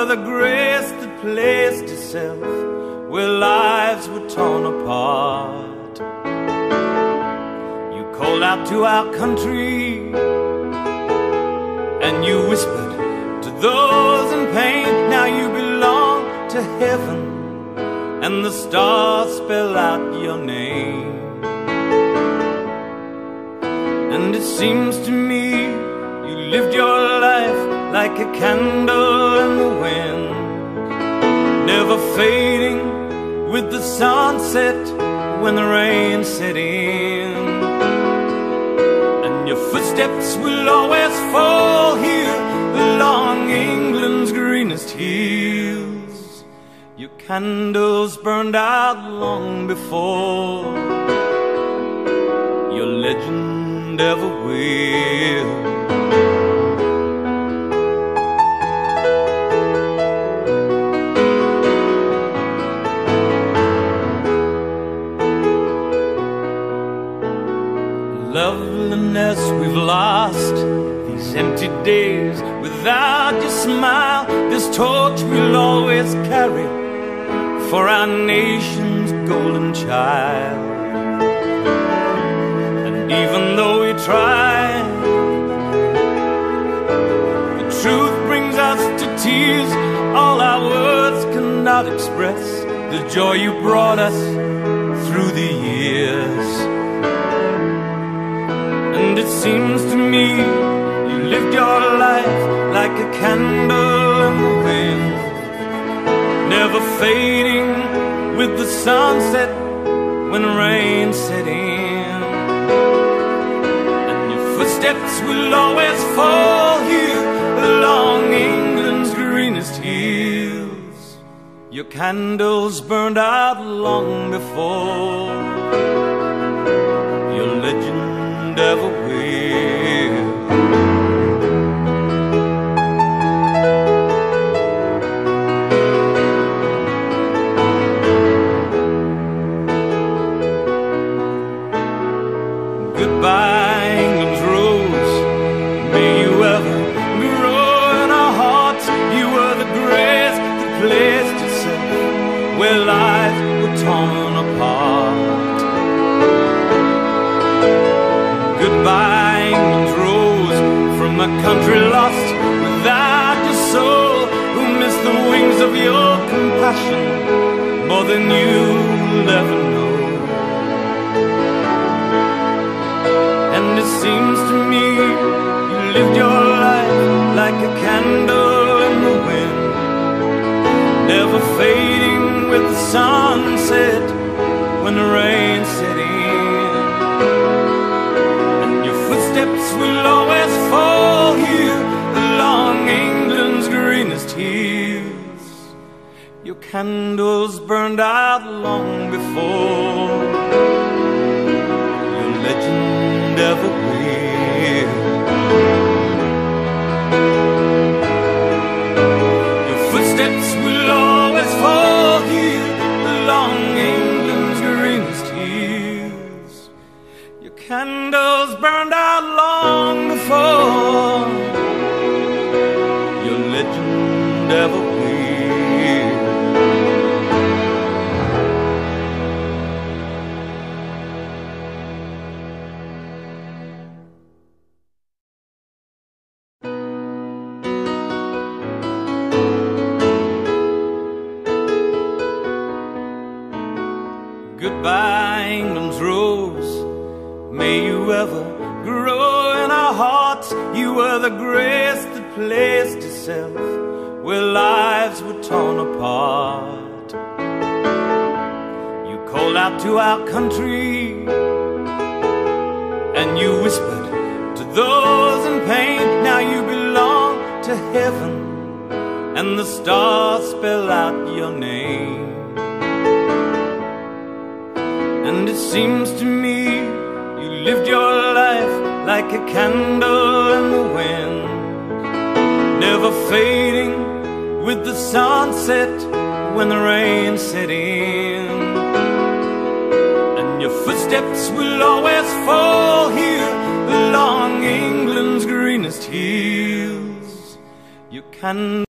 The grace that placed itself where lives were torn apart. You called out to our country and you whispered to those in pain. Now you belong to heaven and the stars spell out your name. And it seems to me you lived your life like a candle in the wind, never fading with the sunset when the rain set in. And your footsteps will always fall here along England's greenest hills. Your candles burned out long before your legend ever will. Loveliness we've lost these empty days without your smile. This torch we'll always carry for our nation's golden child. And even though we try, the truth brings us to tears. All our words cannot express the joy you brought us through the years. And it seems to me you lived your life like a candle in the wind, never fading with the sunset when rain set in. And your footsteps will always fall here along England's greenest hills. Your candles burned out long before your legend ever will. Goodbye, England's rose. May you ever grow in our hearts. You were the grace that placed itself where lives were torn apart. A country lost without your soul, who missed the wings of your compassion more than you'll ever know. And it seems to me you lived your life like a candle in the wind, never fading with the sunset when the rain set in. And your footsteps will always candles burned out long before your legend ever will. Your footsteps will always fall here along England's greenest hills. Your candles burned out long before Goodbye, England's rose. May you ever grow in our hearts. You were the grace that placed itself where lives were torn apart. You called out to our country and you whispered to those in pain. Now you belong to heaven, and the stars spell out your name. Seems to me you lived your life like a candle in the wind, never fading with the sunset when the rain set in. And your footsteps will always fall here along England's greenest hills. you can